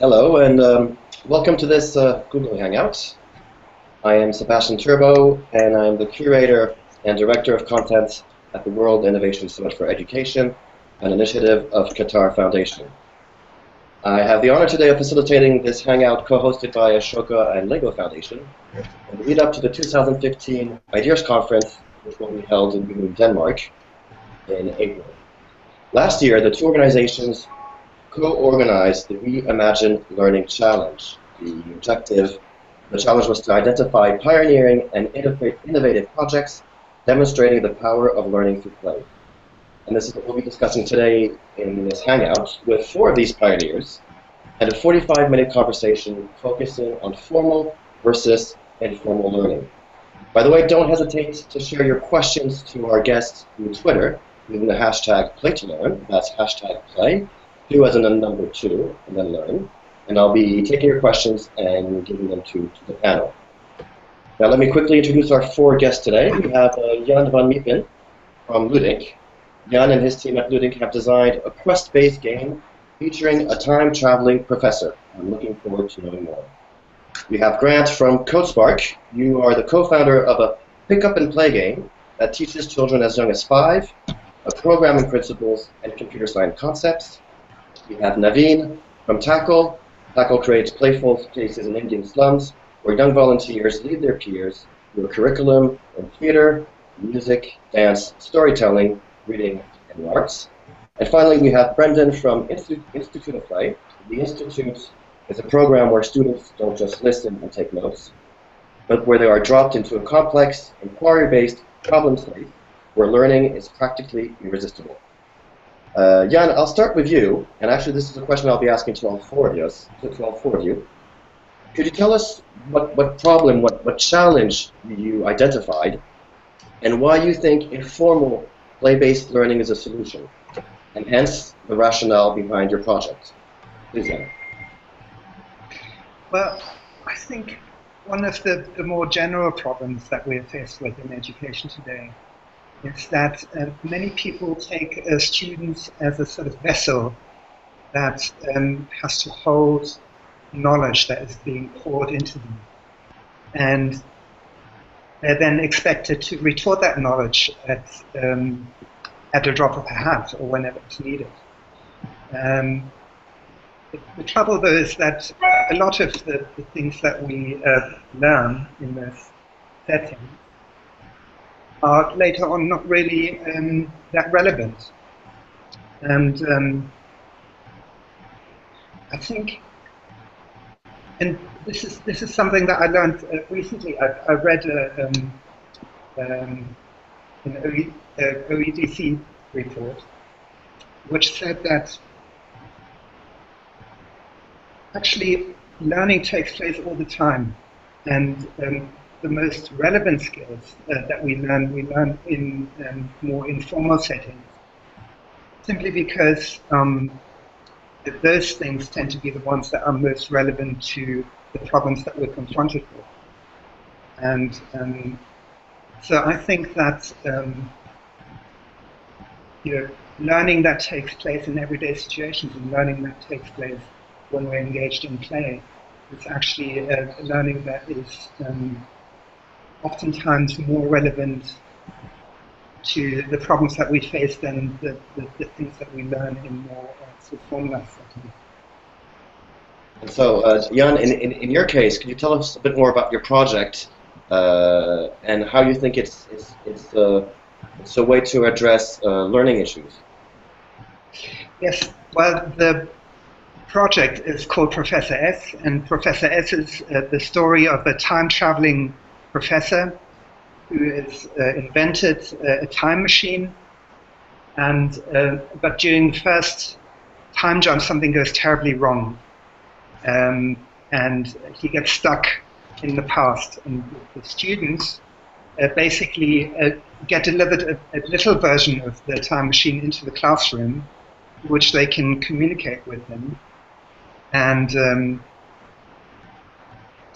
Hello, and um, welcome to this uh, Google Hangout. I am Sebastien Turbot, and I'm the curator and director of content at the World Innovation Summit for Education, an initiative of Qatar Foundation. I have the honor today of facilitating this hangout co-hosted by Ashoka and LEGO Foundation, in the lead up to the 2015 Ideas Conference, which will be held in Denmark in April. Last year, the two organizations co-organized the Reimagine Learning Challenge. The objective, the challenge was to identify pioneering and innovative projects demonstrating the power of learning through play. And this is what we'll be discussing today in this hangout with four of these pioneers and a 45-minute conversation focusing on formal versus informal learning. By the way, don't hesitate to share your questions to our guests through Twitter using the hashtag PlayToLearn. That's hashtag play. Do as the number two, and then learn. And I'll be taking your questions and giving them to, to the panel. Now let me quickly introduce our four guests today. We have uh, Jan van Meppen from LudInc. Jan and his team at LudInc have designed a quest-based game featuring a time-traveling professor. I'm looking forward to knowing more. We have Grant from CodeSpark. You are the co-founder of a pick-up-and-play game that teaches children as young as five programming principles and computer science concepts. We have Naveen from Tackle. Tackle creates playful spaces in Indian slums where young volunteers lead their peers through a curriculum in theater, music, dance, storytelling, reading, and arts. And finally, we have Brendon from Institute, Institute of Play. The Institute is a program where students don't just listen and take notes, but where they are dropped into a complex, inquiry-based problem space where learning is practically irresistible. Uh, Jan, I'll start with you, and actually this is a question I'll be asking to all four of you. To all four of you. Could you tell us what, what problem, what, what challenge you identified, and why you think informal play-based learning is a solution, and hence the rationale behind your project? Please, Jan. Well, I think one of the, the more general problems that we're faced with in education today is that uh, many people take uh, students as a sort of vessel that um, has to hold knowledge that is being poured into them. And they're then expected to retort that knowledge at, um, at a drop of a hat or whenever it's needed. Um, the, the, trouble, though, is that a lot of the, the things that we uh, learn in this setting are later on not really um, that relevant. And um, I think, and this is this is something that I learned uh, recently. I, I read a, um, um an OE, OEDC report, which said that actually learning takes place all the time, and um, the most relevant skills uh, that we learn, we learn in um, more informal settings. Simply because um, those things tend to be the ones that are most relevant to the problems that we're confronted with. And um, so I think that um, you know, learning that takes place in everyday situations and learning that takes place when we're engaged in play is actually learning that is um, oftentimes more relevant to the problems that we face than the, the, the things that we learn in more uh, sort of formalized settings. And so, uh, Jan, in, in, in, your case, can you tell us a bit more about your project uh, and how you think it's, it's, it's, uh, it's a way to address uh, learning issues? Yes, well, the project is called Professor S, and Professor S is uh, the story of a time-traveling professor who has uh, invented uh, a time machine, and uh, but during the first time jump, something goes terribly wrong, um, and he gets stuck in the past. And the students uh, basically uh, get delivered a, a, little version of the time machine into the classroom, which they can communicate with him, and um,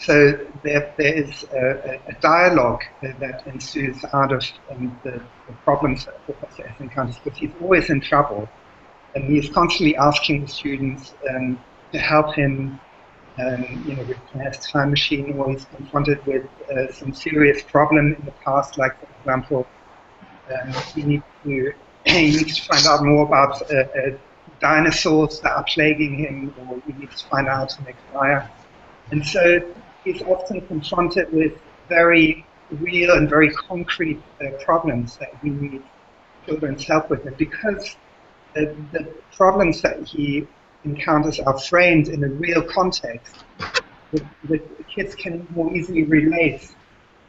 so there, there is a, a dialogue that ensues out of um, the, the, problems that Professor S encounters, but he's always in trouble. And he's constantly asking the students, um, to help him, um, you know, repair his time machine, or he's confronted with uh, some serious problem in the past, like for example, um, he needs to he needs to find out more about uh, uh, dinosaurs that are plaguing him, or he needs to find out make fire. And so he's often confronted with very real and very concrete uh, problems that we need children's help with. And because the, the problems that he encounters are framed in a real context, the, the kids can more easily relate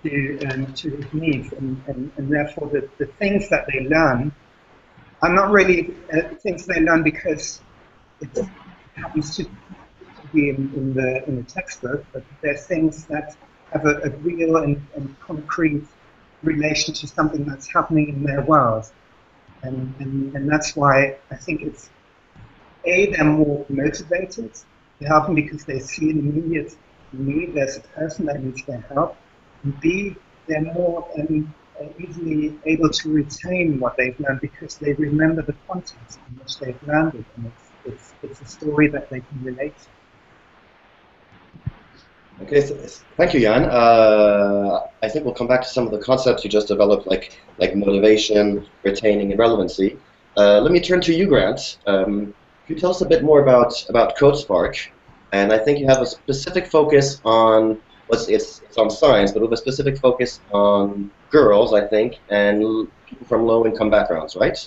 to, um, to his needs, and, and, and therefore the, the things that they learn are not really uh, things they learn because it happens to, in, in, the, in the textbook, but they're things that have a, a real and, and, concrete relation to something that's happening in their world. And, and, and that's why I think it's A, they're more motivated. They help because they see an immediate need. There's a person that needs their help. And B, they're more um, easily able to retain what they've learned because they remember the context in which they've learned it. And it's, it's, it's a story that they can relate to. Okay, thank you, Jan. Uh, I think we'll come back to some of the concepts you just developed, like like motivation, retaining, and relevancy. Uh, let me turn to you, Grant. Um, could you tell us a bit more about about CodeSpark? And I think you have a specific focus on what's it's, it's on science, but with a specific focus on girls, I think, and people from low-income backgrounds, right?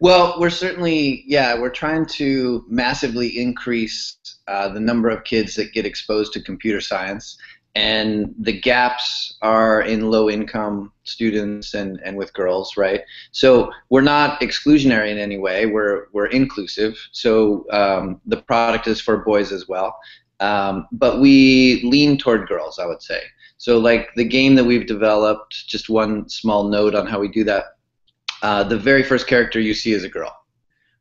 Well, we're certainly, yeah, we're trying to massively increase uh, the number of kids that get exposed to computer science. And the gaps are in low income students and, and with girls, right? So we're not exclusionary in any way, we're, we're inclusive. So um, the product is for boys as well. Um, but we lean toward girls, I would say. So, like the game that we've developed, just one small note on how we do that uh, the very first character you see is a girl,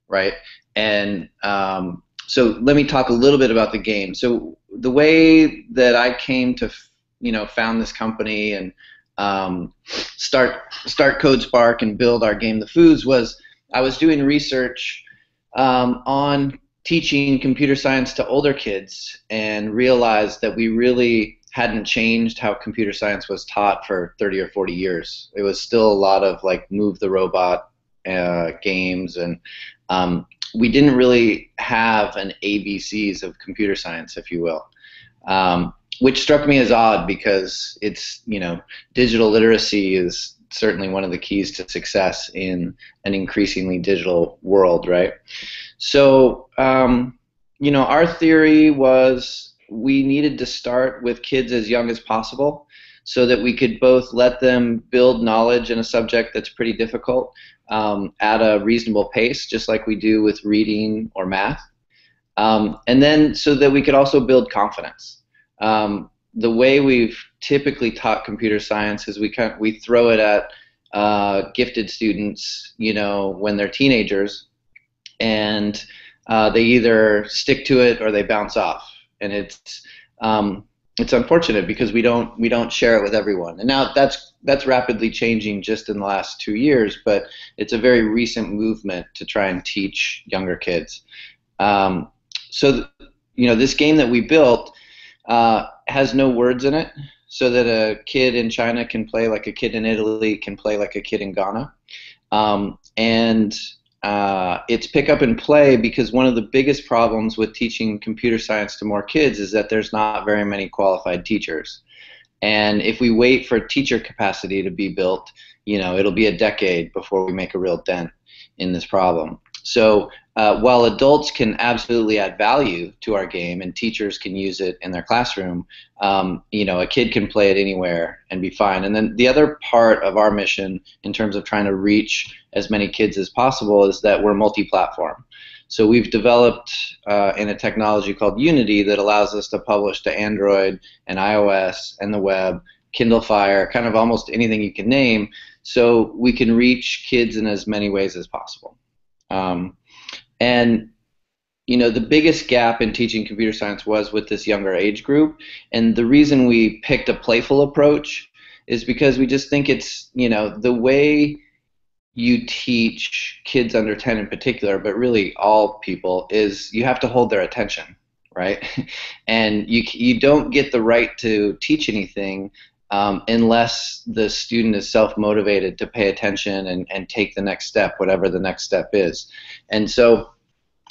right? And um, so let me talk a little bit about the game. So the way that I came to, you know, found this company and um, start start CodeSpark and build our game, The Foos, was I was doing research um, on teaching computer science to older kids and realized that we really hadn't changed how computer science was taught for 30 or 40 years. It was still a lot of like move the robot uh, games, and um, we didn't really have an ABCs of computer science, if you will. Um, which struck me as odd because it's you know digital literacy is certainly one of the keys to success in an increasingly digital world, right? So um, you know our theory was we needed to start with kids as young as possible so that we could both let them build knowledge in a subject that's pretty difficult um, at a reasonable pace, just like we do with reading or math. Um, and then so that we could also build confidence. Um, the way we've typically taught computer science is we kind of, we throw it at uh, gifted students, you know, when they're teenagers, and uh, they either stick to it or they bounce off and it's um, it's unfortunate because we don't we don't share it with everyone. And now that's that's rapidly changing just in the last two years, but it's a very recent movement to try and teach younger kids. Um, so you know this game that we built uh, has no words in it, so that a kid in China can play like a kid in Italy can play like a kid in Ghana, um, and uh, it's pick up and play because one of the biggest problems with teaching computer science to more kids is that there's not very many qualified teachers. And if we wait for teacher capacity to be built, you know, it'll be a decade before we make a real dent in this problem. So uh, while adults can absolutely add value to our game and teachers can use it in their classroom, um, you know, a kid can play it anywhere and be fine. And then the other part of our mission in terms of trying to reach as many kids as possible is that we're multi-platform. So we've developed uh, in a technology called Unity that allows us to publish to Android and iOS and the web, Kindle Fire, kind of almost anything you can name, so we can reach kids in as many ways as possible. Um, and you know the biggest gap in teaching computer science was with this younger age group and the reason we picked a playful approach is because we just think it's you know the way you teach kids under 10 in particular, but really all people, is you have to hold their attention, right? and you, you don't get the right to teach anything um, unless the student is self motivated to pay attention and, and take the next step, whatever the next step is. And so,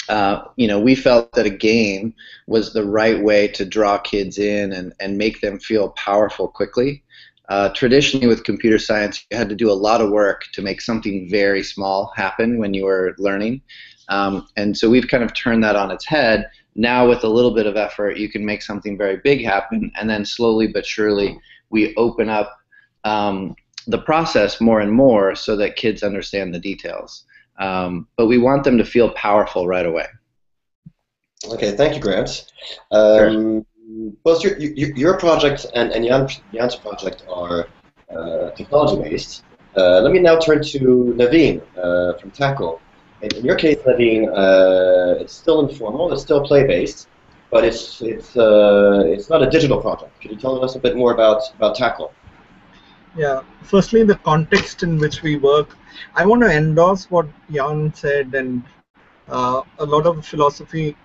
uh, you know, we felt that a game was the right way to draw kids in and, and make them feel powerful quickly. Uh, traditionally, with computer science, you had to do a lot of work to make something very small happen when you were learning. Um, and so we've kind of turned that on its head. Now, with a little bit of effort, you can make something very big happen, and then slowly but surely, we open up um, the process more and more so that kids understand the details. Um, but we want them to feel powerful right away. Okay, thank you, Grant. Um, both your, your, your project and, and Jan, Jan's project are uh, technology-based. Uh, let me now turn to Naveen uh, from Tackle. In, in, your case, Naveen, uh, it's still informal, it's still play-based, but it's it's uh, it's not a digital project. Can you tell us a bit more about about Tackle? Yeah. Firstly, the context in which we work. I want to endorse what Jan said, and uh, a lot of philosophy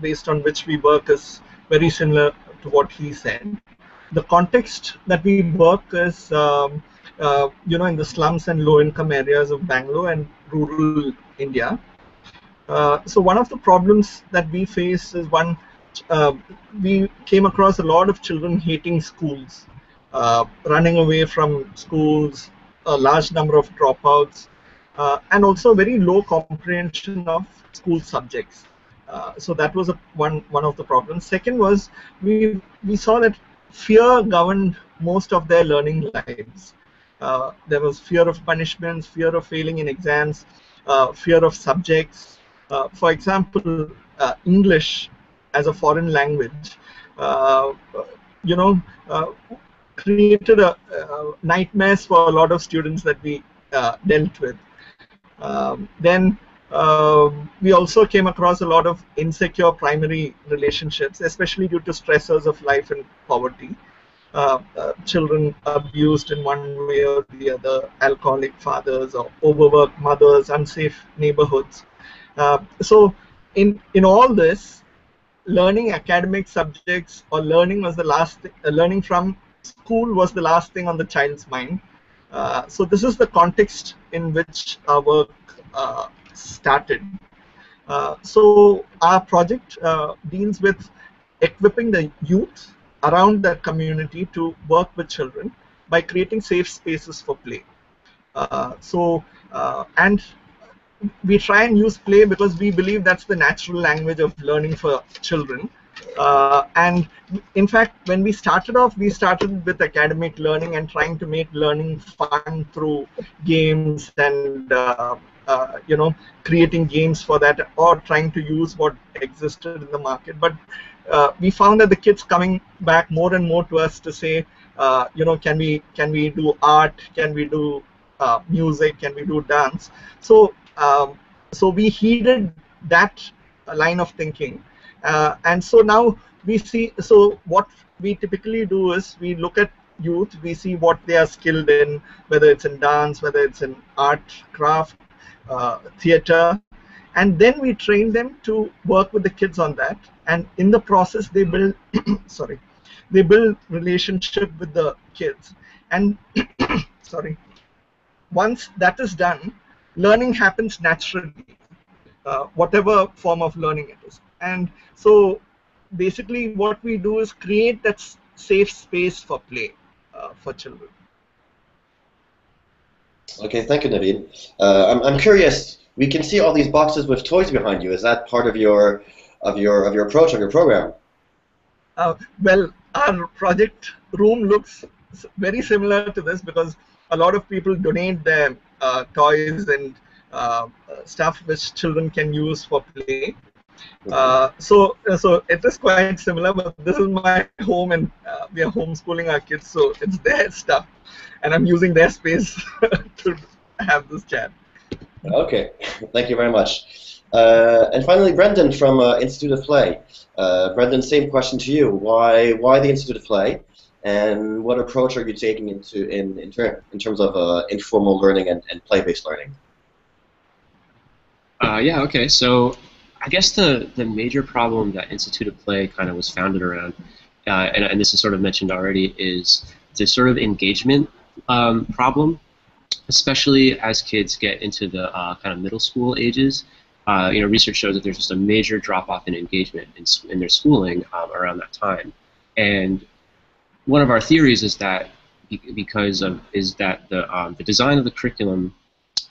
based on which we work is very similar to what he said. The context that we work is, um, uh, you know, in the slums and low-income areas of Bangalore and rural India. Uh, so one of the problems that we face is one, uh, we came across a lot of children hating schools, uh, running away from schools, a large number of dropouts, and also very low comprehension of school subjects. Uh, so that was a, one one of the problems. Second was we we saw that fear governed most of their learning lives. Uh, there was fear of punishments, fear of failing in exams, uh, fear of subjects. Uh, for example, uh, English as a foreign language, you know, created a, nightmares for a lot of students that we dealt with. Um, then uh, we also came across a lot of insecure primary relationships, especially due to stressors of life and poverty. Uh, uh, children abused in one way or the other, alcoholic fathers or overworked mothers, unsafe neighborhoods. Uh, so, in in all this, learning academic subjects or learning was the last. Uh, learning from school was the last thing on the child's mind. Uh, so this is the context in which our work started. Uh, so our project uh, deals with equipping the youth around that community to work with children by creating safe spaces for play. Uh, so uh, and we try and use play because we believe that's the natural language of learning for children. Uh, and in fact, when we started off, we started with academic learning and trying to make learning fun through games and uh, uh, you know creating games for that or trying to use what existed in the market. But uh, we found that the kids coming back more and more to us to say uh, you know can we can we do art? Can we do uh, music? Can we do dance? So um, so we heeded that line of thinking uh, and so now we see so what we typically do is we look at youth we see what they are skilled in whether it's in dance whether it's in art craft uh, theater, and then we train them to work with the kids on that. And in the process, they build, sorry, they build relationship with the kids. And sorry, once that is done, learning happens naturally, uh, whatever form of learning it is. And so, basically, what we do is create that safe space for play uh, for children. Okay, thank you, Naveen. Uh, I'm, I'm curious. We can see all these boxes with toys behind you. Is that part of your of your of your approach of your program? Uh, well, our project room looks very similar to this because a lot of people donate their toys and uh, stuff which children can use for play. Uh, so so it is quite similar, but this is my home and uh, we are homeschooling our kids, so it's their stuff and I'm using their space to have this chat. Okay, thank you very much. Uh, and finally, Brendon from uh, Institute of Play. Uh, Brendon, same question to you. Why why the Institute of Play? And what approach are you taking into in in, ter- in terms of uh, informal learning and, and play-based learning? Uh, yeah. Okay. So I guess the the major problem that Institute of Play kind of was founded around, uh, and, and, this is sort of mentioned already, is this sort of engagement um, problem, especially as kids get into the uh, kind of middle school ages. Uh, you know, research shows that there's just a major drop off in engagement in, in their schooling um, around that time, and one of our theories is that because of is that the um, the design of the curriculum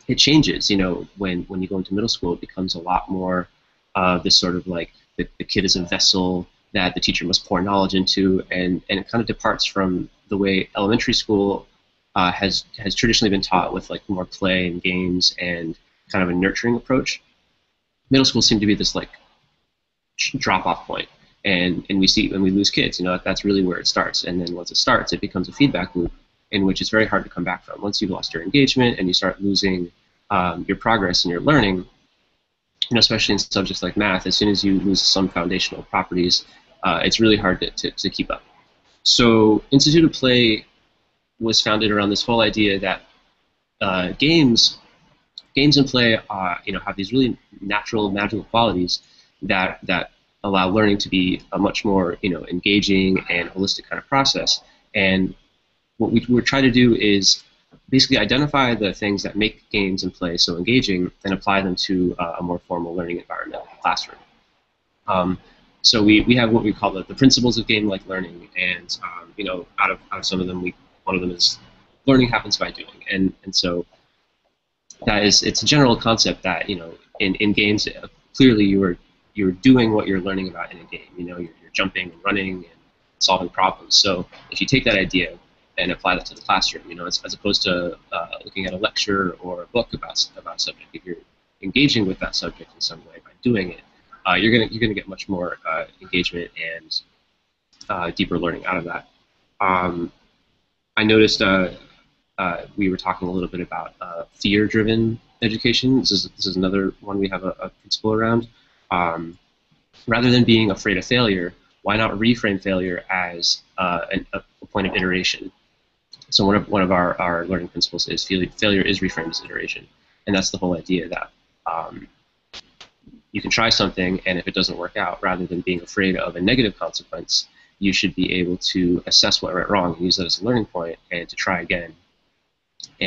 it changes. You know, when when you go into middle school, it becomes a lot more uh, this sort of like the, the kid is a vessel that the teacher must pour knowledge into, and and it kind of departs from the way elementary school uh, has has traditionally been taught with like more play and games and kind of a nurturing approach. Middle school seemed to be this like drop off point and and we see when we lose kids, you know, that's really where it starts. And then once it starts, it becomes a feedback loop in which it's very hard to come back from. Once you've lost your engagement and you start losing um, your progress and your learning, you know, especially in subjects like math, as soon as you lose some foundational properties, uh, it's really hard to, to, to keep up. So Institute of Play was founded around this whole idea that uh, games, games and play, uh, you know, have these really natural, magical qualities that that allow learning to be a much more you know engaging and holistic kind of process. And what we, we're trying to do is basically identify the things that make games and play so engaging and apply them to uh, a more formal learning environment, classroom. Um, so we, we have what we call the, the principles of game-like learning, and um, you know, out of out of some of them, we one of them is learning happens by doing, and and so that is it's a general concept that you know in in games uh, clearly you are you're doing what you're learning about in a game. You know, you're, you're jumping and running and solving problems. So if you take that idea and apply that to the classroom, you know, as, as opposed to uh, looking at a lecture or a book about about a subject, if you're engaging with that subject in some way by doing it, uh, you're gonna you're gonna get much more uh, engagement and uh, deeper learning out of that. Um, I noticed uh, uh, we were talking a little bit about fear-driven education. This is this is another one we have a, a principle around um, rather than being afraid of failure, why not reframe failure as uh, an, a point of iteration? So one of one of our, our learning principles is failure is reframed as iteration, and that's the whole idea that um, you can try something, and if it doesn't work out, rather than being afraid of a negative consequence, you should be able to assess what went wrong and use that as a learning point, and to try again,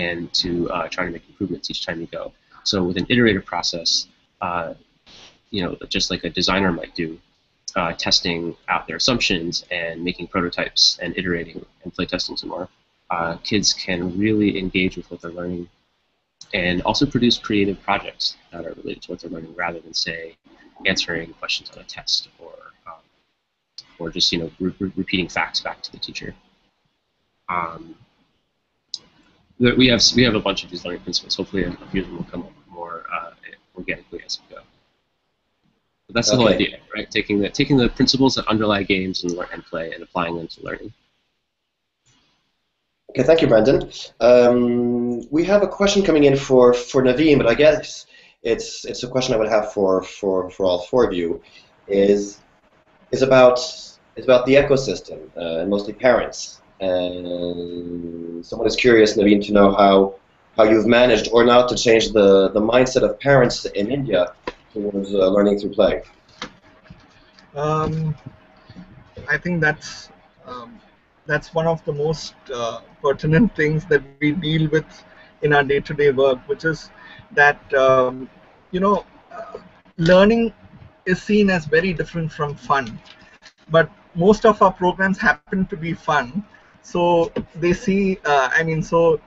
and to uh, try to make improvements each time you go. So with an iterative process, uh, you know, just like a designer might do, uh, testing out their assumptions and making prototypes and iterating and play testing some more. Uh, kids can really engage with what they're learning and also produce creative projects that are related to what they're learning rather than, say, answering questions on a test or, um, or just, you know, re repeating facts back to the teacher. Um, we have we have a bunch of these learning principles. Hopefully, a few of them will come up more uh, organically as we go. But that's the okay. whole idea, right? Taking the taking the principles that underlie games and, learn, and play and applying them to learning. Okay, thank you, Brendon. Um, we have a question coming in for, for Naveen, but I guess it's it's a question I would have for, for, for all four of you. Is is about is about the ecosystem uh, and mostly parents. And someone is curious, Naveen, to know how how you've managed or not to change the, the mindset of parents in India towards uh, learning through play? Um, I think that's um, that's one of the most uh, pertinent things that we deal with in our day-to-day work, which is that um, you know learning is seen as very different from fun, but most of our programs happen to be fun, so they see. Uh, I mean, so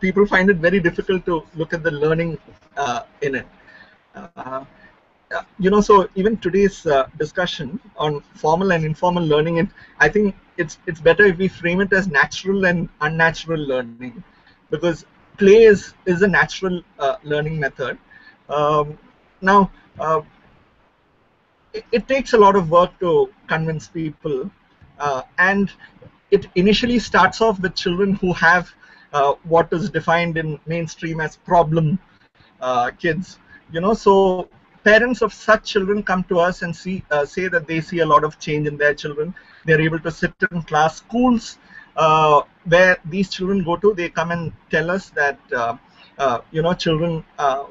people find it very difficult to look at the learning uh, in it. Uh, you know, so even today's uh, discussion on formal and informal learning, and I think it's it's better if we frame it as natural and unnatural learning, because play is is a natural uh, learning method. Um, now, uh, it, it, takes a lot of work to convince people, uh, and it initially starts off with children who have uh, what is defined in mainstream as problem kids you know so parents of such children come to us and see uh, say that they see a lot of change in their children. They're able to sit in class. Schools uh, where these children go to, they come and tell us that uh, uh you know children uh,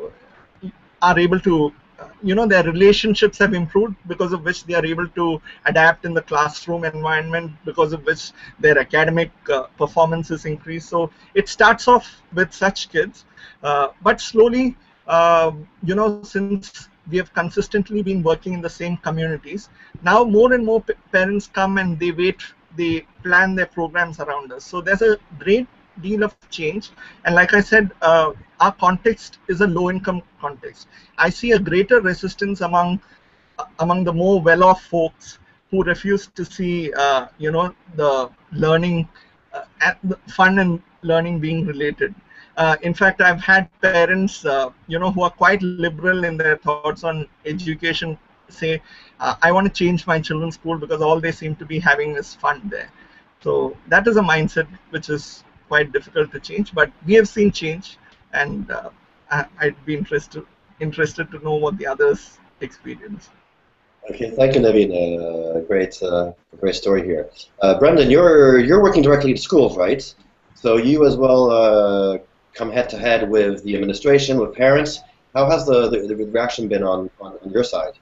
are able to you know their relationships have improved because of which they are able to adapt in the classroom environment because of which their academic uh, performance is increased so it starts off with such kids uh, but slowly uh, you know since we have consistently been working in the same communities now more and more parents come and they wait they plan their programs around us so there's a great deal of change. And like I said, uh, our context is a low-income context. I see a greater resistance among uh, among the more well-off folks who refuse to see, uh, you know, the learning, uh, fun and learning being related. Uh, in fact, I've had parents, uh, you know, who are quite liberal in their thoughts on education say, I want to change my children's school because all they seem to be having is fun there. So that is a mindset which is quite difficult to change, but we have seen change, and uh, I'd be interested interested to know what the others experience. Okay, thank you, Naveen. Uh, great, uh, great story here. Uh, Brendon, you're you're working directly in schools, right? So you as well uh, come head to head with the administration, with parents. How has the, the, the reaction been on, on, on your side?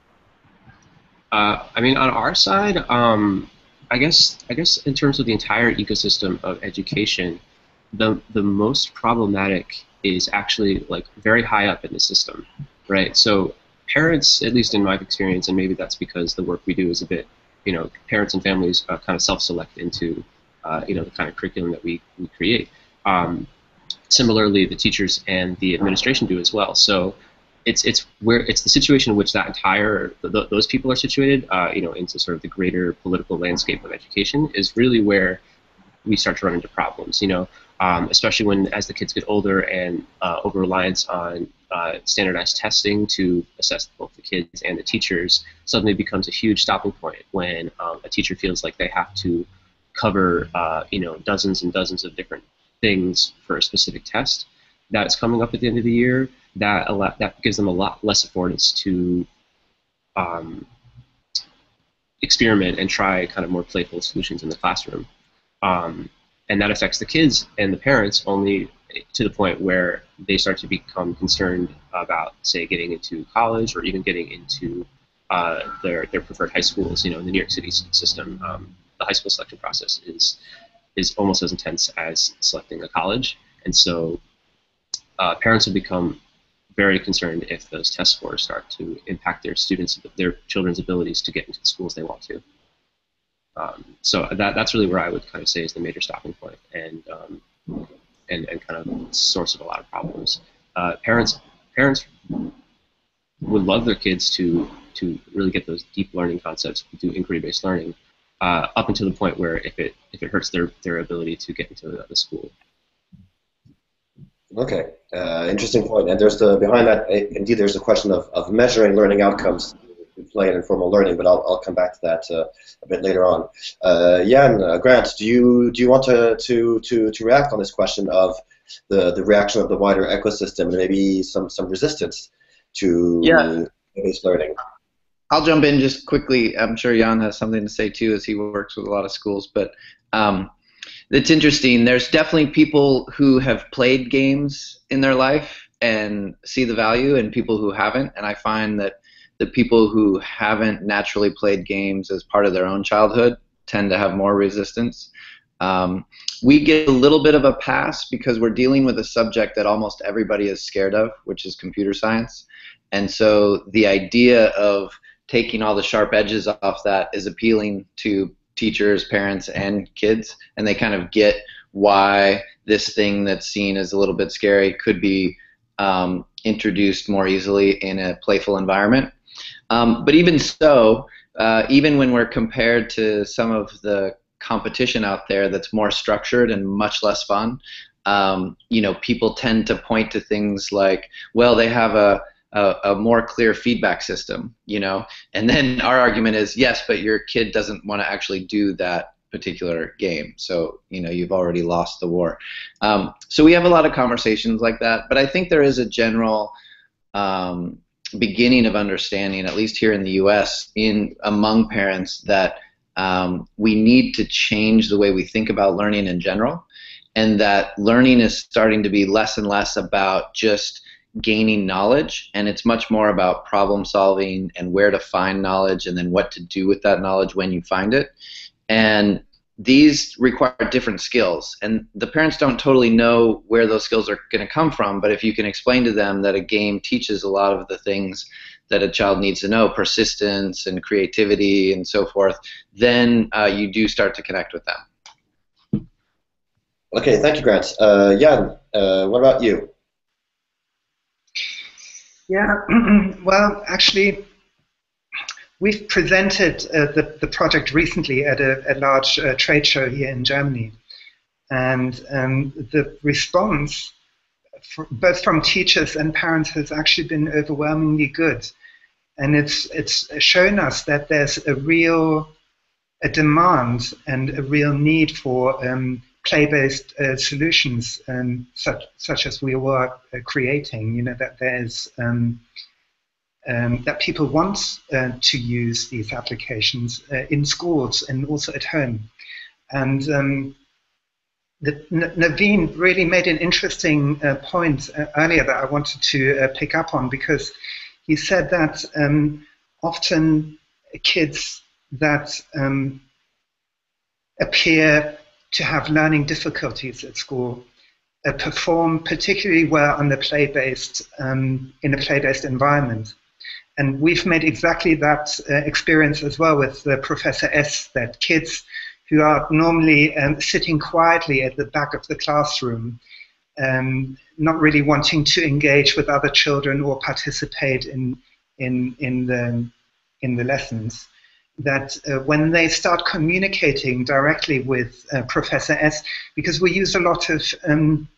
Uh, I mean, on our side, um, I guess I guess in terms of the entire ecosystem of education, the the most problematic is actually like very high up in the system, right? So parents, at least in my experience, and maybe that's because the work we do is a bit, you know, parents and families kind of self-select into, uh, you know, the kind of curriculum that we, we create. Um, similarly, the teachers and the administration do as well. So it's it's where it's the situation in which that entire th those people are situated, uh, you know, into sort of the greater political landscape of education is really where we start to run into problems. You know, um, especially when as the kids get older and uh, over reliance on uh, standardized testing to assess both the kids and the teachers suddenly becomes a huge stopping point when um, a teacher feels like they have to cover uh, you know dozens and dozens of different things for a specific test that's coming up at the end of the year that lot, that gives them a lot less affordance to um, experiment and try kind of more playful solutions in the classroom. Um, and that affects the kids and the parents only to the point where they start to become concerned about, say, getting into college or even getting into uh, their their preferred high schools. You know, in the New York City system, um, the high school selection process is is almost as intense as selecting a college, and so uh, parents will become very concerned if those test scores start to impact their students, their children's abilities to get into the schools they want to. Um, so that, that's really where I would kind of say is the major stopping point and, um, and, and kind of source of a lot of problems. Uh, parents, parents would love their kids to, to really get those deep learning concepts, do inquiry-based learning, uh, up until the point where if it, if it hurts their, their ability to get into the, the school. Okay, uh, interesting point. And there's the behind that. Indeed, there's a question of, of measuring learning outcomes play and informal learning, but I'll, I'll come back to that uh, a bit later on. Uh, Jan, uh, Grant, do you do you want to, to, to, to react on this question of the, the reaction of the wider ecosystem and maybe some, some resistance to yeah. based learning? I'll jump in just quickly. I'm sure Jan has something to say too, as he works with a lot of schools. But um, it's interesting. There's definitely people who have played games in their life and see the value, and people who haven't. And I find that the people who haven't naturally played games as part of their own childhood tend to have more resistance. Um, we get a little bit of a pass because we're dealing with a subject that almost everybody is scared of, which is computer science. And so the idea of taking all the sharp edges off that is appealing to teachers, parents, and kids, and they kind of get why this thing that's seen as a little bit scary could be um, introduced more easily in a playful environment. Um, but even so, uh, even when we're compared to some of the competition out there that's more structured and much less fun, um, you know, people tend to point to things like, well, they have a, a, a, more clear feedback system, you know, and then our argument is, yes, but your kid doesn't want to actually do that particular game. So, you know, you've already lost the war. Um, so we have a lot of conversations like that, but I think there is a general um, beginning of understanding, at least here in the U.S., in among parents that um, we need to change the way we think about learning in general, and that learning is starting to be less and less about just gaining knowledge, and it's much more about problem solving and where to find knowledge, and then what to do with that knowledge when you find it. And these require different skills and the parents don't totally know where those skills are going to come from but if you can explain to them that a game teaches a lot of the things that a child needs to know persistence and creativity and so forth then uh, you do start to connect with them. Okay thank you grant. Uh, jan uh, what about you yeah well actually We've presented uh, the, the project recently at a, a large uh, trade show here in Germany. And um, the response, for, both from teachers and parents, has actually been overwhelmingly good. And it's, it's shown us that there's a real a demand and a real need for um, play-based uh, solutions, um, such, such as we were uh, creating. You know that there's um, um, that people want uh, to use these applications uh, in schools and also at home. And um, the, Naveen really made an interesting uh, point uh, earlier that I wanted to pick up on because he said that um, often kids that um, appear to have learning difficulties at school uh, perform particularly well on the play-based um, in a play-based environment. And we've made exactly that uh, experience as well with uh, Professor S, that kids who are normally um, sitting quietly at the back of the classroom, um, not really wanting to engage with other children or participate in, in, in, the, in the lessons, that uh, when they start communicating directly with uh, Professor S, because we use a lot of um,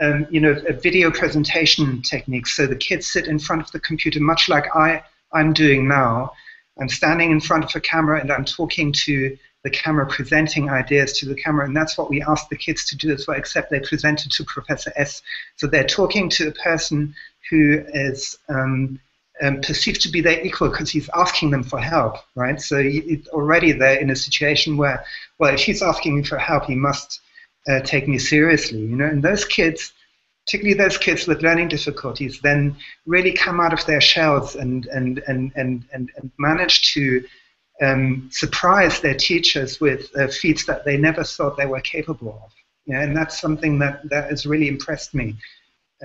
um, you know, video presentation techniques. So the kids sit in front of the computer, much like I, I'm doing now. I'm standing in front of a camera and I'm talking to the camera, presenting ideas to the camera, and that's what we asked the kids to do as well, except they presented to Professor S. So they're talking to a person who is um, um, perceived to be their equal because he's asking them for help, right? So it, already they're in a situation where, well, if he's asking me for help, he must uh, take me seriously, you know. And those kids, particularly those kids with learning difficulties, then really come out of their shells and and and and and, and manage to um, surprise their teachers with uh, feats that they never thought they were capable of. Yeah, and that's something that that has really impressed me.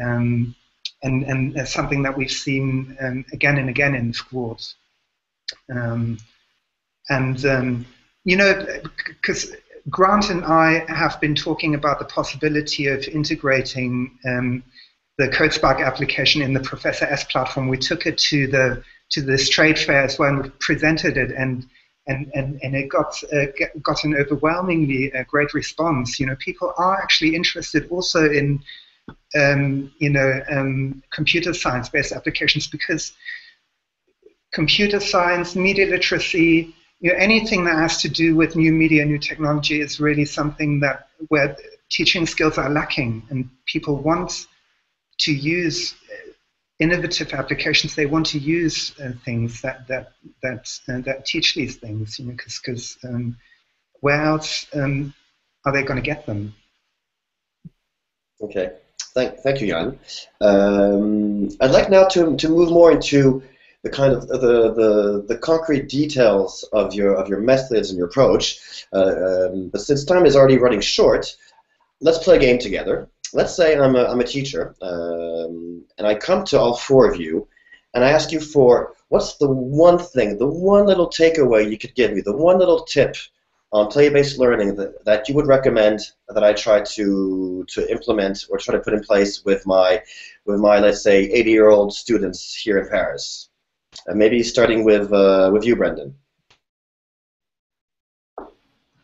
Um, and, and uh, something that we've seen um, again and again in schools. Um, and, um, you know, because Grant and I have been talking about the possibility of integrating um, the CodeSpark application in the Professor S platform. We took it to the to this trade fair as well and presented it and and, and, and it got uh, got an overwhelmingly uh, great response. You know, people are actually interested also in um, you know um, computer science based applications because computer science, media literacy, you know, anything that has to do with new media, new technology is really something that where teaching skills are lacking, and people want to use uh, innovative applications. They want to use uh, things that that that uh, that teach these things, you know, because because um, where else um, are they going to get them? Okay, thank thank you, Jan. Um, I'd like now to to move more into the kind of the, the, the concrete details of your of your methods and your approach. Uh, um, but since time is already running short, let's play a game together. Let's say I'm a, I'm a teacher, um, and I come to all four of you, and I ask you for what's the one thing, the one little takeaway you could give me, the one little tip on play-based learning that, that you would recommend that I try to to implement or try to put in place with my with my let's say 80-year-old students here in Paris. Uh, maybe starting with uh, with you, Brendon.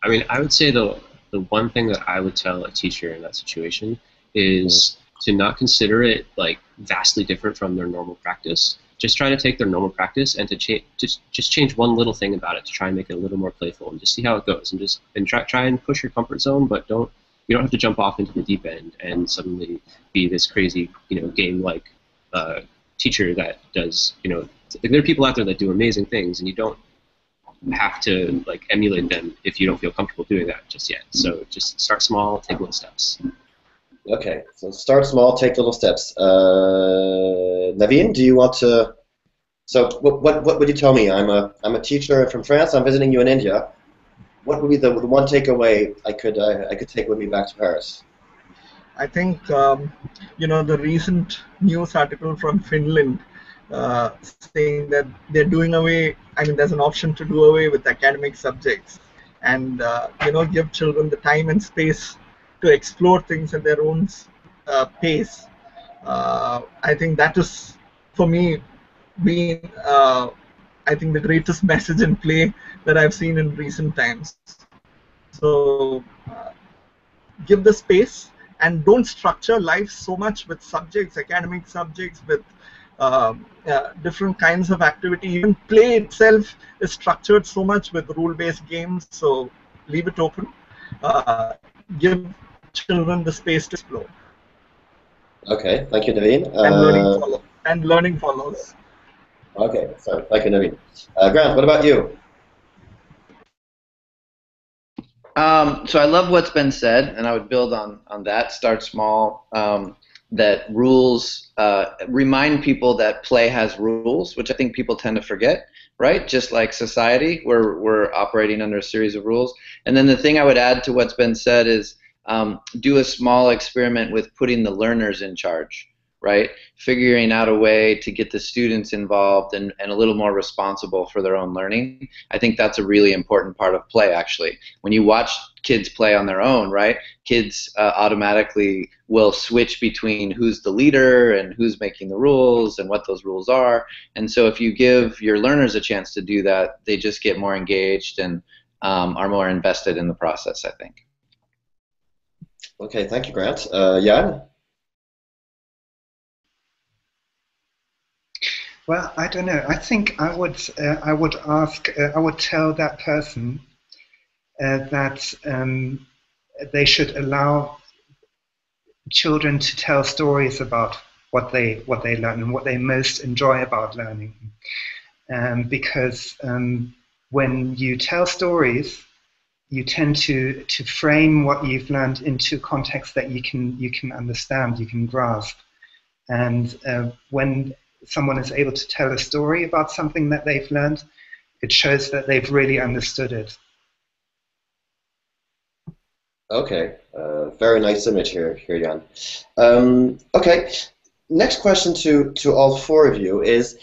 I mean, I would say the the one thing that I would tell a teacher in that situation is to not consider it like vastly different from their normal practice. Just try to take their normal practice and to change just just change one little thing about it to try and make it a little more playful and just see how it goes and just and try try and push your comfort zone, but don't you don't have to jump off into the deep end and suddenly be this crazy you know game like uh, teacher that does, you know, there are people out there that do amazing things, and you don't have to like emulate them if you don't feel comfortable doing that just yet. So just start small, take little steps. Okay, so start small, take little steps. Uh, Naveen, do you want to? So what, what what would you tell me? I'm a I'm a teacher from France. I'm visiting you in India. What would be the, the one takeaway I could uh, I could take with me back to Paris? I think um, you know the recent news article from Finland uh, saying that they're doing away. I mean, there's an option to do away with academic subjects, and uh, you know, give children the time and space to explore things at their own uh, pace. Uh, I think that is, for me, being uh, I think the greatest message in play that I've seen in recent times. So, uh, give the space and don't structure life so much with subjects, academic subjects, with um, uh, different kinds of activity. Even play itself is structured so much with rule-based games, so leave it open. Uh, give children the space to explore. Okay, thank you, Naveen. And, learning, follow- and learning follows. Okay, so thank you, Naveen. Uh, Grant, what about you? Um, so I love what's been said, and I would build on on that. Start small. Um, that rules uh, remind people that play has rules, which I think people tend to forget. Right, just like society, we're we're operating under a series of rules. And then the thing I would add to what's been said is um, do a small experiment with putting the learners in charge right? Figuring out a way to get the students involved and, and a little more responsible for their own learning. I think that's a really important part of play, actually. When you watch kids play on their own, right, kids uh, automatically will switch between who's the leader and who's making the rules and what those rules are. And so if you give your learners a chance to do that, they just get more engaged and um, are more invested in the process, I think. Okay, thank you, Grant. Uh, Jan? Well, I don't know. I think I would uh, I would ask uh, I would tell that person uh, that um, they should allow children to tell stories about what they what they learn and what they most enjoy about learning, um, because um, when you tell stories, you tend to to frame what you've learned into context that you can you can understand, you can grasp, and uh, when someone is able to tell a story about something that they've learned, it shows that they've really understood it. Okay, uh, very nice image here, here, Jan. Um, okay, next question to, to all four of you is,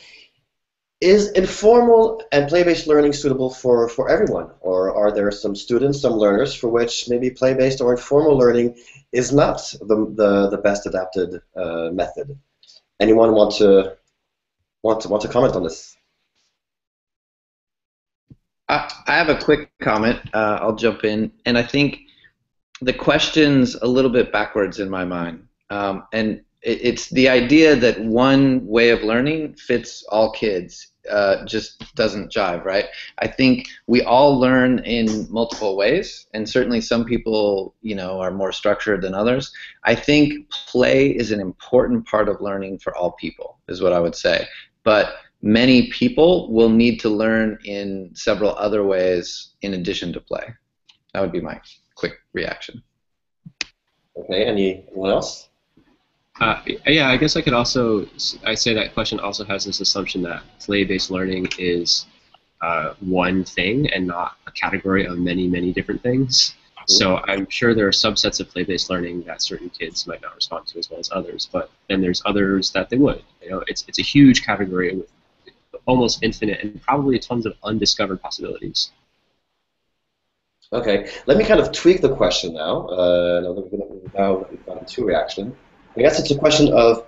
is informal and play-based learning suitable for, for everyone? Or are there some students, some learners for which maybe play-based or informal learning is not the, the, the best adapted uh, method? Anyone want to want to want to comment on this? I, I have a quick comment. Uh, I'll jump in, and I think the question's a little bit backwards in my mind, um, and it's the idea that one way of learning fits all kids. Uh, just doesn't jive, right? I think we all learn in multiple ways, and certainly some people, you know, are more structured than others. I think play is an important part of learning for all people, is what I would say but many people will need to learn in several other ways in addition to play. That would be my quick reaction. Okay, anyone else? Uh, yeah, I guess I could also I say that question also has this assumption that play-based learning is uh, one thing and not a category of many many different things. So I'm sure there are subsets of play-based learning that certain kids might not respond to as well as others, but then there's others that they would. You know, it's it's a huge category with almost infinite and probably tons of undiscovered possibilities. Okay, let me kind of tweak the question now. Uh, now we've, we've two reaction, I guess it's a question of: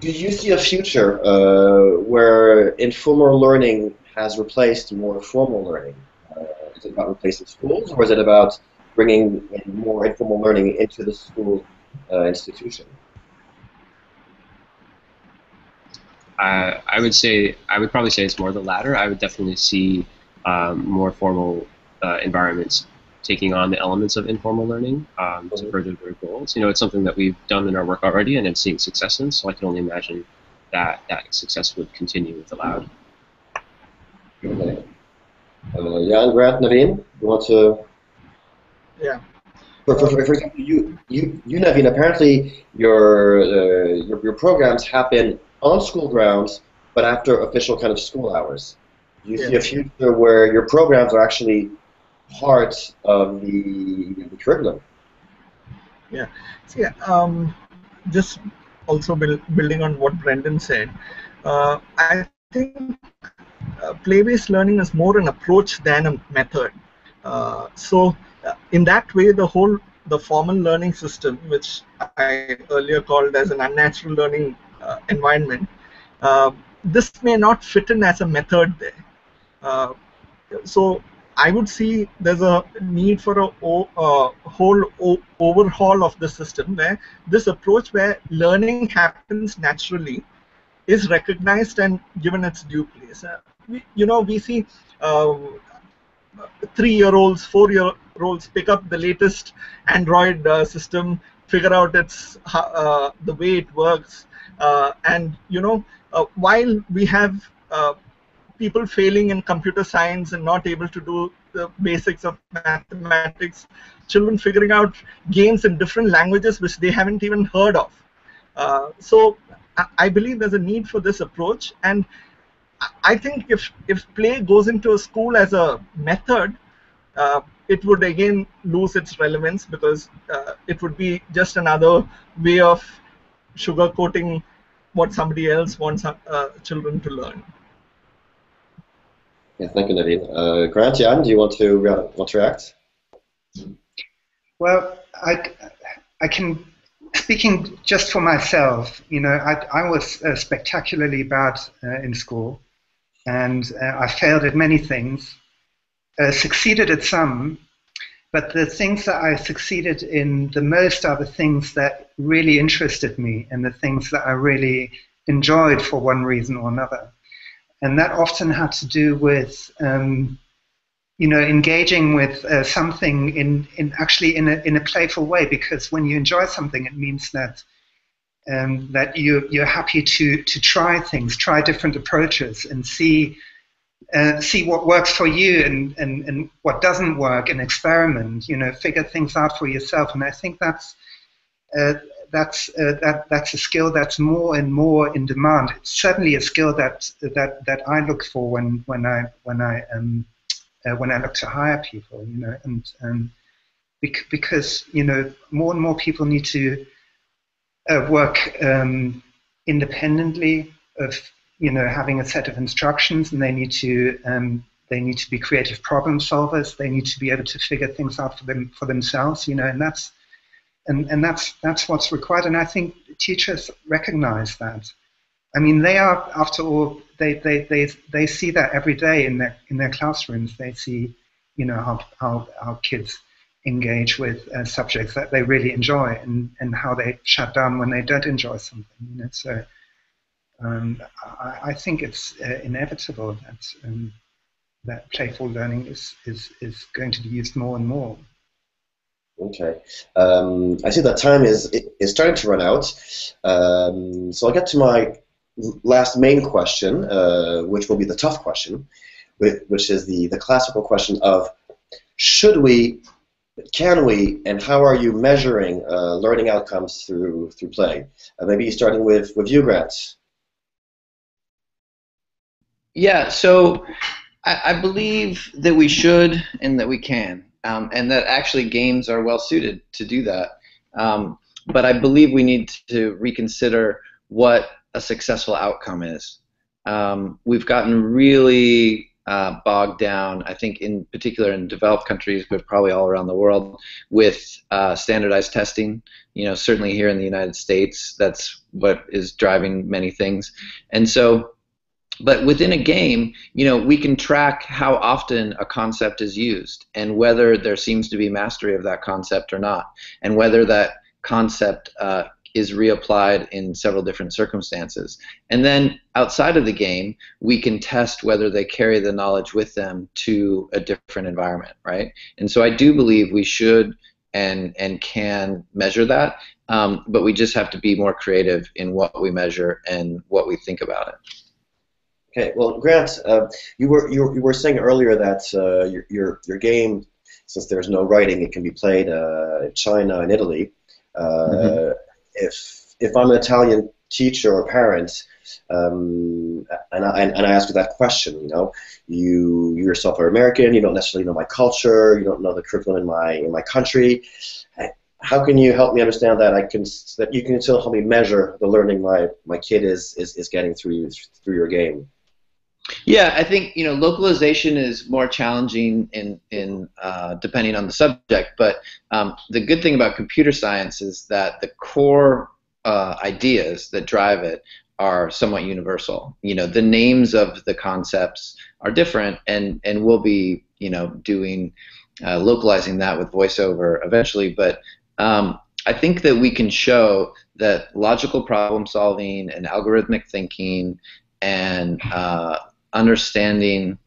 Do you see a future uh, where informal learning has replaced more formal learning? Uh, is it about replacing schools, or is it about bringing more informal learning into the school uh, institution? I would say I would probably say it's more the latter. I would definitely see um, more formal uh, environments taking on the elements of informal learning um, to further their goals. You know, it's something that we've done in our work already and it's seeing success in. So I can only imagine that that success would continue with Aloud. Okay. Uh, Jan, Grant, Naveen, you want to? Yeah. For, for, for example, you, you, you Naveen, apparently your, uh, your, your programs happen on school grounds, but after official kind of school hours. Do you see a future where your programs are actually part of the, the curriculum? Yeah. See, um, just also build, building on what Brendon said, uh, I think uh, play-based learning is more an approach than a method. Uh, so, uh, in that way, the whole the formal learning system, which I earlier called as an unnatural learning uh, environment, uh, this may not fit in as a method there. So I would see there's a need for a uh, whole overhaul of the system where this approach where learning happens naturally is recognized and given its due place. Uh, we, you know, we see uh, three-year-olds, four-year-olds pick up the latest Android uh, system, figure out its uh, the way it works, uh, and you know, while we have people failing in computer science and not able to do the basics of mathematics, children figuring out games in different languages which they haven't even heard of. Uh, so I- I believe there's a need for this approach, and I- think if if play goes into a school as a method, uh, it would again lose its relevance because uh, it would be just another way of sugarcoating what somebody else wants uh, children to learn. Yeah, thank you, Naveen. Uh, Grant, Jan, do you want to, uh, want to react? Well, I, I can, speaking just for myself, you know, I, I was uh, spectacularly bad uh, in school, and uh, I failed at many things, uh, succeeded at some, but the things that I succeeded in the most are the things that really interested me and the things that I really enjoyed for one reason or another. And that often had to do with um, you know, engaging with uh, something in, in actually in a, in a playful way, because when you enjoy something, it means that um, that you you're happy to to try things, try different approaches, and see uh, see what works for you and, and, and what doesn't work, and experiment. You know, figure things out for yourself. And I think that's uh, that's uh, that that's a skill that's more and more in demand. It's certainly a skill that that that I look for when when I when I um, uh, when I look to hire people, you know, and um, bec- because you know more and more people need to uh, work um, independently of you know having a set of instructions, and they need to um, they need to be creative problem solvers. They need to be able to figure things out for them for themselves, you know, and that's and, and that's that's what's required. And I think teachers recognize that. I mean, they are, after all, they, they, they, they see that every day in their in their classrooms. They see, you know, how how, how kids engage with uh, subjects that they really enjoy, and, and how they shut down when they don't enjoy something. You know, so um, I, I think it's uh, inevitable that um, that playful learning is, is is going to be used more and more. Okay. Um, I see that time is is starting to run out. Um, so I'll get to my last main question, uh, which will be the tough question, whi- which is the, the classical question of should we, can we, and how are you measuring uh, learning outcomes through through play? Uh, maybe starting with, with you, Grant. Yeah, so I, I believe that we should and that we can, um, and that actually games are well suited to do that. Um, but I believe we need to reconsider what a successful outcome is. Um, we've gotten really uh, bogged down, I think, in particular in developed countries, but probably all around the world, with uh, standardized testing. You know, certainly here in the United States, that's what is driving many things. And so but within a game, you know, we can track how often a concept is used and whether there seems to be mastery of that concept or not, and whether that concept uh, is reapplied in several different circumstances. And then outside of the game, we can test whether they carry the knowledge with them to a different environment, right? And so I do believe we should and and can measure that. Um, but we just have to be more creative in what we measure and what we think about it. Okay, well, Grant, uh, you were you were, you were saying earlier that uh, your, your your game, since there's no writing, it can be played uh, in China and Italy. Uh, mm-hmm. If if I'm an Italian teacher or parent, um, and, I, and I ask you that question, you know, you, you yourself are American, you don't necessarily know my culture, you don't know the curriculum in my in my country. How can you help me understand that I can that you can still help me measure the learning my, my kid is, is, is getting through through your game? Yeah, I think you know localization is more challenging in in uh, depending on the subject. But um, the good thing about computer science is that the core uh, ideas that drive it are somewhat universal. You know, the names of the concepts are different, and and we'll be you know doing uh, localizing that with voiceover eventually. But um, I think that we can show that logical problem solving and algorithmic thinking and uh, understanding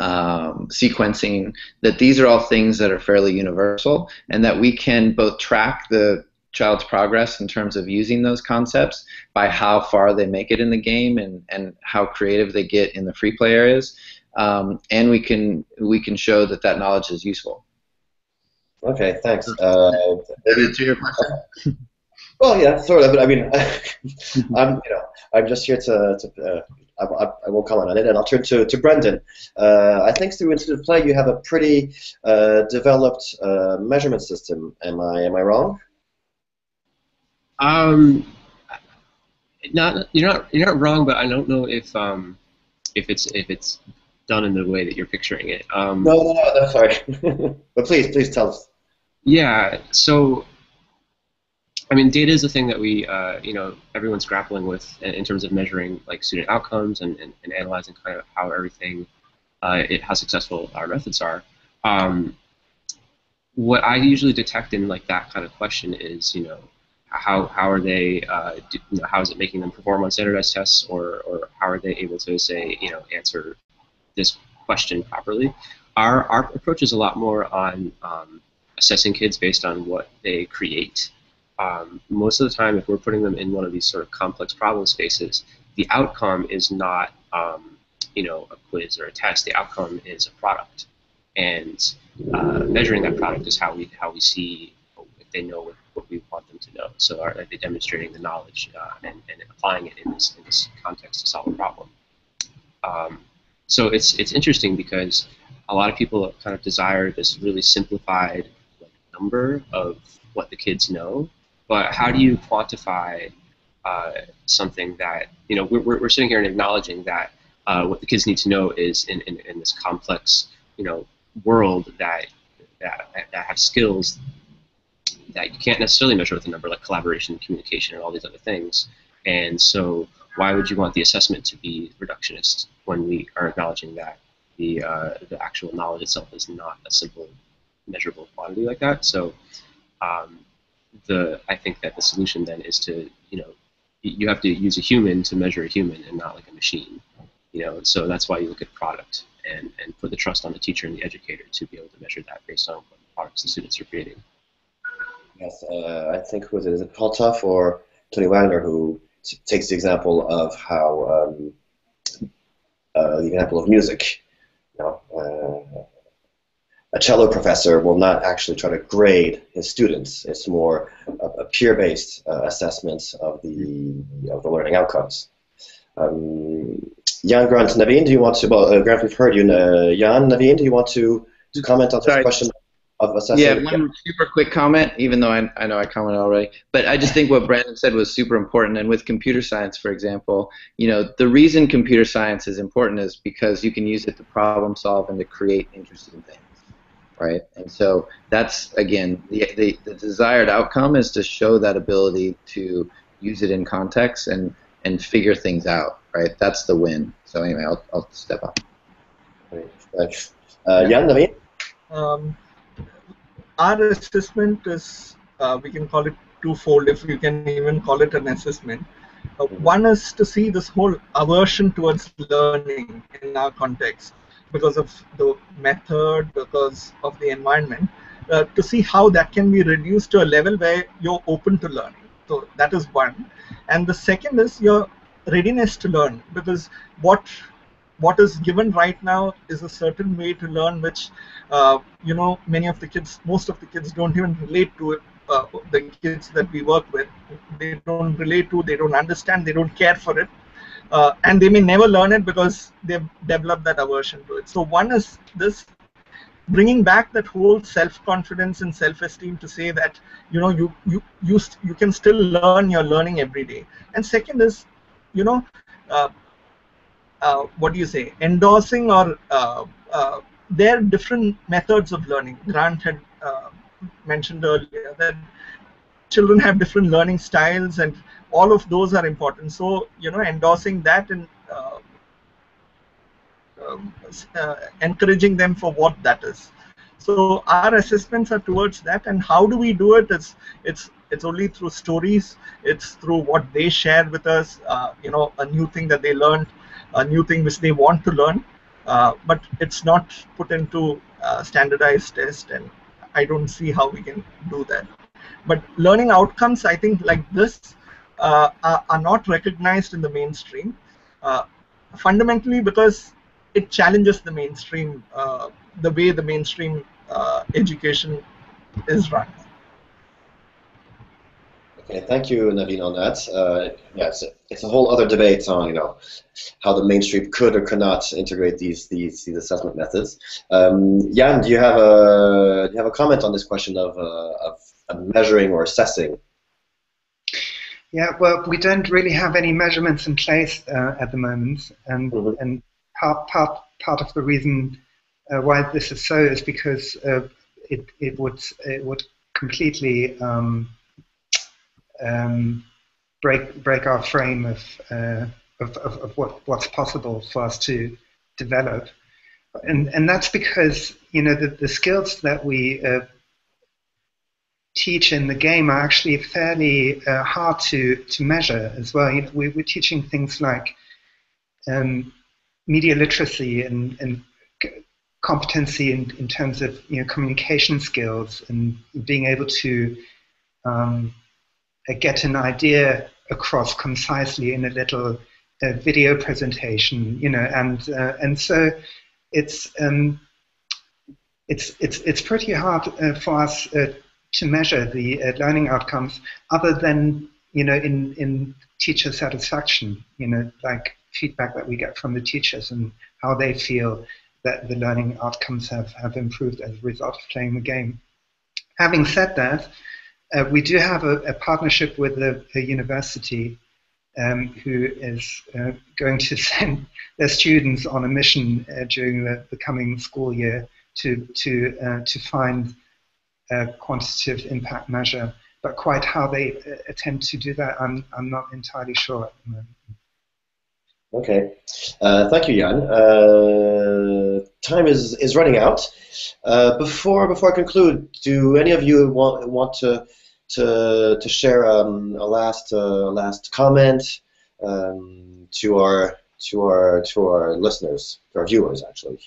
um, sequencing that these are all things that are fairly universal and that we can both track the child's progress in terms of using those concepts by how far they make it in the game and, and how creative they get in the free play areas. Um, and we can we can show that that knowledge is useful. Okay, thanks. Uh, answer your question? well, yeah, sort of. But I mean, I'm you know I'm just here to, to uh, I, I, won't comment on it, and I'll turn to, to Brendon. Uh, I think through Institute of Play you have a pretty uh, developed uh, measurement system. Am I am I wrong? Um, not you're not you're not wrong, but I don't know if um if it's if it's done in the way that you're picturing it. Um, no, no, no, no, sorry. but please, please tell us. Yeah. So, I mean, data is a thing that we, uh, you know, everyone's grappling with in terms of measuring like student outcomes and, and, and analyzing kind of how everything, uh, it, how successful our methods are. Um, what I usually detect in like that kind of question is, you know, how how are they uh, do, you know, how is it making them perform on standardized tests or or how are they able to say you know answer this question properly our our approach is a lot more on um, assessing kids based on what they create um, most of the time if we're putting them in one of these sort of complex problem spaces the outcome is not um, you know a quiz or a test the outcome is a product and uh, measuring that product is how we how we see if they know what what we want them to know. So are, they demonstrating the knowledge uh, and, and applying it in this, in this context to solve a problem? Um, so it's, it's interesting because a lot of people kind of desire this really simplified like, number of what the kids know, but how do you quantify uh, something that, you know, we're, we're sitting here and acknowledging that uh, what the kids need to know is in, in, in this complex, you know, world that, that, that have skills that you can't necessarily measure with a number like collaboration, communication, and all these other things. And so, why would you want the assessment to be reductionist when we are acknowledging that the uh, the actual knowledge itself is not a simple measurable quantity like that? So, um, the I think that the solution then is to you know you have to use a human to measure a human and not like a machine. You know, so that's why you look at product and, and put the trust on the teacher and the educator to be able to measure that based on what products the students are creating. Yes, uh, I think was it is it Paul Tough or Tony Wagner who takes the example of how um, uh, the example of music. You know, uh, a cello professor will not actually try to grade his students. It's more a, a peer-based uh, assessment of the of the learning outcomes. Um, Jan Grant, Naveen, do you want to? Well, uh, Grant, we've heard you. Uh, Jan, Naveen, do you want to, to comment on this Sorry. question? of assessing. Yeah, one super quick comment, even though I, I know I commented already, but I just think what Brendon said was super important. And with computer science, for example, you know, the reason computer science is important is because you can use it to problem solve and to create interesting things, right? And so that's again the the, the desired outcome is to show that ability to use it in context and and figure things out, right? That's the win. So anyway, I'll I'll step up. Thanks. Uh, Jan, Naveen? Um, our assessment is, uh, we can call it twofold, if you can even call it an assessment. Uh, one is to see this whole aversion towards learning in our context because of the method, because of the environment. uh, to see how that can be reduced to a level where you're open to learning. So that is one. And the second is your readiness to learn because what what is given right now is a certain way to learn which uh, you know many of the kids most of the kids don't even relate to it uh, the kids that we work with they don't relate to they don't understand they don't care for it uh, and they may never learn it because they've developed that aversion to it. So one is this bringing back that whole self-confidence and self-esteem to say that you know you you you, you can still learn you're learning every day. And second is you know uh, uh, what do you say? Endorsing or uh, uh, there are different methods of learning. Grant had uh, mentioned earlier that children have different learning styles and all of those are important. So you know endorsing that and uh, um, uh, encouraging them for what that is. So our assessments are towards that and how do we do it it's it's it's only through stories. It's through what they share with us uh, you know a new thing that they learned a new thing which they want to learn. Uh, but it's not put into standardized test and I don't see how we can do that. But learning outcomes, I think, like this, uh, are, not recognized in the mainstream, uh, fundamentally because it challenges the mainstream, uh, the way the mainstream uh, education is run. Okay, thank you, Naveen, on that. Uh, yeah, it's a, it's a whole other debate on you know how the mainstream could or could not integrate these these, these assessment methods. Um, Jan, do you have a do you have a comment on this question of uh, of, of measuring or assessing? Yeah, well, we don't really have any measurements in place uh, at the moment, and mm -hmm. and part part part of the reason uh, why this is so is because uh, it it would it would completely um, um, break break our frame of, uh, of, of, of, what, what's possible for us to develop. And, and that's because you know the, the skills that we uh, teach in the game are actually fairly uh, hard to, to measure as well. You know, we, are teaching things like um, media literacy and, and competency in, in terms of you know, communication skills and being able to um, uh, get an idea across concisely in a little uh, video presentation, you know, and uh, and so it's um, it's it's it's pretty hard uh, for us uh, to measure the uh, learning outcomes, other than you know in in teacher satisfaction, you know, like feedback that we get from the teachers and how they feel that the learning outcomes have have improved as a result of playing the game. Having said that. Uh, we do have a, a partnership with a, a university um, who is uh, going to send their students on a mission uh, during the, the, coming school year to to uh, to find quantitative impact measure. But quite how they uh, attempt to do that, I'm I'm not entirely sure at the moment. Okay, uh, thank you, Jan. Uh, time is, is running out. Uh, before before I conclude, do any of you want want to to to share um, a last uh, last comment um, to our to our to our listeners, to our viewers, actually?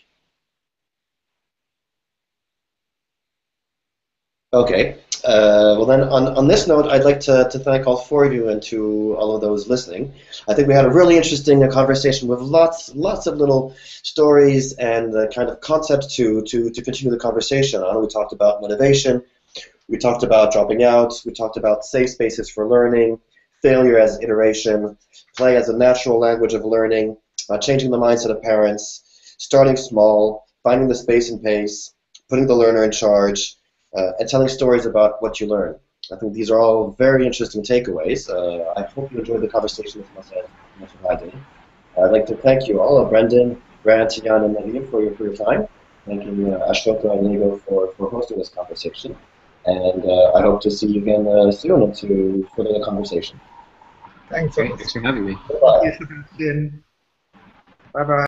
Okay. Uh, well, then, on, on this note, I'd like to, to thank all four of you and to all of those listening. I think we had a really interesting uh, conversation with lots lots of little stories and kind of concepts to, to, to continue the conversation on. We talked about motivation, we talked about dropping out, we talked about safe spaces for learning, failure as iteration, play as a natural language of learning, uh, changing the mindset of parents, starting small, finding the space and pace, putting the learner in charge, uh, and telling stories about what you learn. I think these are all very interesting takeaways. Uh, I hope you enjoyed the conversation as much as I did. I'd like to thank you all, uh, Brendon, Grant, Jan, and Naveen for your, for your time. Thanking uh, Ashoka and Lego for, for hosting this conversation. And uh, I hope to see you again uh, soon and to further the conversation. Thanks. Thanks for having me. Bye-bye. Bye-bye.